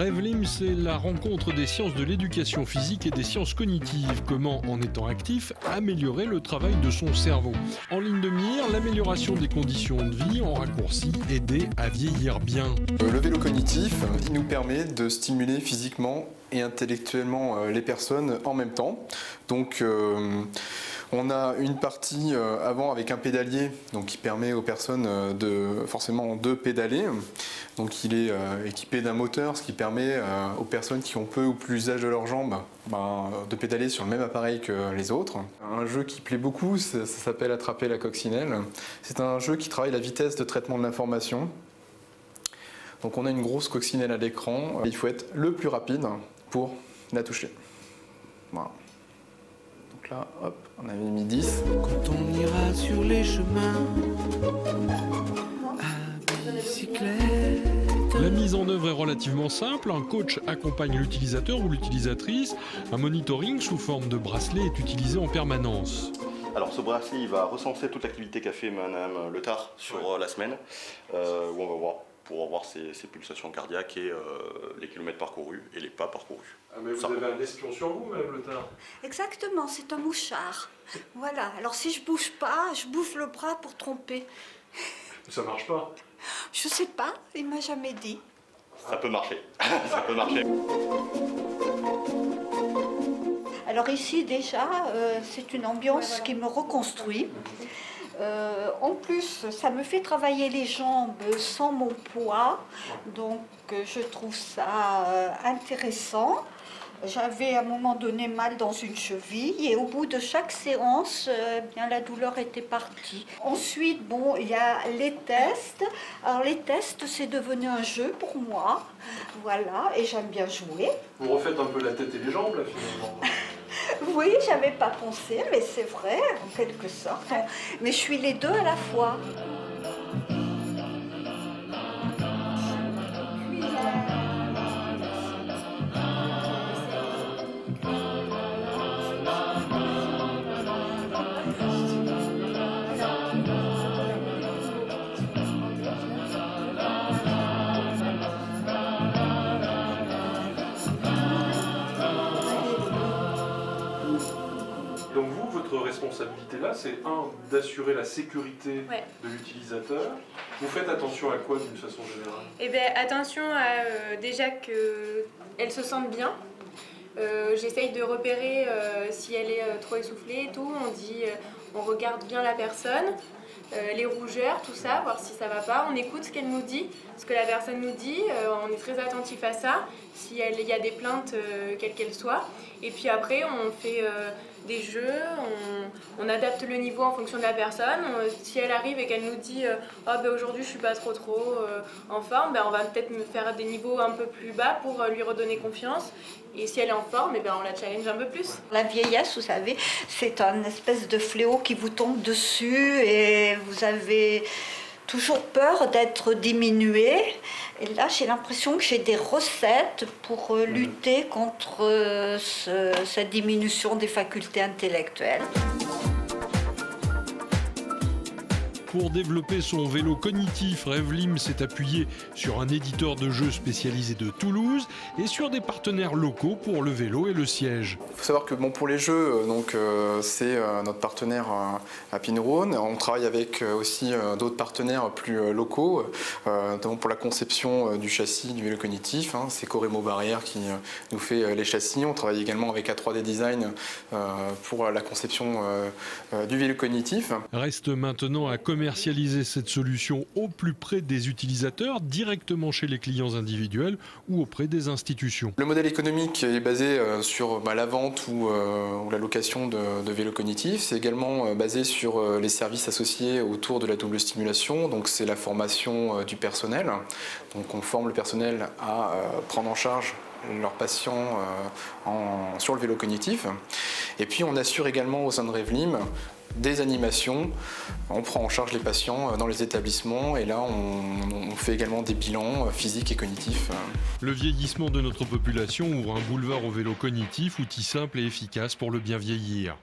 Revlim, c'est la rencontre des sciences de l'éducation physique et des sciences cognitives. Comment, en étant actif, améliorer le travail de son cerveau? En ligne de mire, l'amélioration des conditions de vie en raccourci, aider à vieillir bien. Euh, le vélo cognitif, il nous permet de stimuler physiquement et intellectuellement euh, les personnes en même temps. Donc, euh, on a une partie avant avec un pédalier donc qui permet aux personnes de forcément de pédaler. Donc il est euh, équipé d'un moteur, ce qui permet aux personnes qui ont peu ou plus usage de leurs jambes ben, de pédaler sur le même appareil que les autres. Un jeu qui plaît beaucoup, ça, ça s'appelle Attraper la coccinelle. C'est un jeu qui travaille la vitesse de traitement de l'information. Donc on a une grosse coccinelle à l'écran. Il faut être le plus rapide pour la toucher. Voilà là, hop, on avait mis 10. Quand on ira sur les chemins à bicyclette. La mise en œuvre est relativement simple. Un coach accompagne l'utilisateur ou l'utilisatrice. Un monitoring sous forme de bracelet est utilisé en permanence. Alors ce bracelet, il va recenser toute l'activité qu'a fait Madame Letard sur la semaine, euh, où on va voir pour avoir ses, pulsations cardiaques et euh, les kilomètres parcourus et les pas parcourus. Ah, mais vous avez un espion sur vous, même, le tard? Exactement, c'est un mouchard. voilà, alors si je bouge pas, je bouffe le bras pour tromper. Ça marche pas Je sais pas, il m'a jamais dit. Ça peut marcher, ça peut marcher. Alors ici déjà, euh, c'est une ambiance qui me reconstruit. Euh, en plus, ça me fait travailler les jambes sans mon poids, donc euh, je trouve ça euh, intéressant. J'avais à un moment donné mal dans une cheville et au bout de chaque séance, bien la douleur était partie. Ensuite, bon, il y a les tests. Alors les tests, c'est devenu un jeu pour moi, voilà, et j'aime bien jouer. Vous refaites un peu la tête et les jambes là finalement. Oui, j'avais pas pensé, mais c'est vrai, en quelque sorte. Mais je suis les deux à la fois. Responsabilité là, c'est un, d'assurer la sécurité de l'utilisateur. Vous faites attention à quoi d'une façon générale? Eh bien, attention à euh, déjà qu'elle se sente bien. Euh, j'essaye de repérer euh, si elle est trop essoufflée et tout. On dit, on regarde bien la personne. Les rougeurs, tout ça, voir si ça va pas. On écoute ce qu'elle nous dit, ce que la personne nous dit. on est très attentif à ça, s'il y a des plaintes, quelles qu'elles soient. Et puis après, on fait des jeux, on, adapte le niveau en fonction de la personne. si elle arrive et qu'elle nous dit euh, oh, ben aujourd'hui je suis pas trop trop euh, en forme, ben, on va peut-être faire des niveaux un peu plus bas pour euh, lui redonner confiance. Et si elle est en forme, et ben, on la challenge un peu plus. La vieillesse, vous savez, c'est un espèce de fléau qui vous tombe dessus et vous avez toujours peur d'être diminué. Et là, j'ai l'impression que j'ai des recettes pour euh, lutter contre euh, cette diminution des facultés intellectuelles. Pour développer son vélo cognitif, Revlim s'est appuyé sur un éditeur de jeux spécialisé de Toulouse et sur des partenaires locaux pour le vélo et le siège. Il faut savoir que bon, pour les jeux, euh, donc euh, c'est euh, notre partenaire à Pinrone. On travaille avec aussi d'autres partenaires plus locaux, notamment pour la conception du châssis du vélo cognitif. Hein. C'est Coremo Barrière qui nous fait les châssis. On travaille également avec A3D Design pour la conception du vélo cognitif. Reste maintenant à commercialiser cette solution au plus près des utilisateurs, directement chez les clients individuels ou auprès des institutions. Le modèle économique est basé euh, sur bah, la vente euh, ou, la location de, vélos cognitifs. C'est également euh, basé sur les services associés autour de la double stimulation. Donc c'est la formation du personnel. Donc on forme le personnel à prendre en charge leurs patients sur le vélo cognitif. Et puis on assure également au sein de Revlim des animations. On prend en charge les patients euh, dans les établissements et là on, fait également des bilans euh, physiques et cognitifs. Le vieillissement de notre population ouvre un boulevard au vélo cognitif, outil simple et efficace pour le bien vieillir.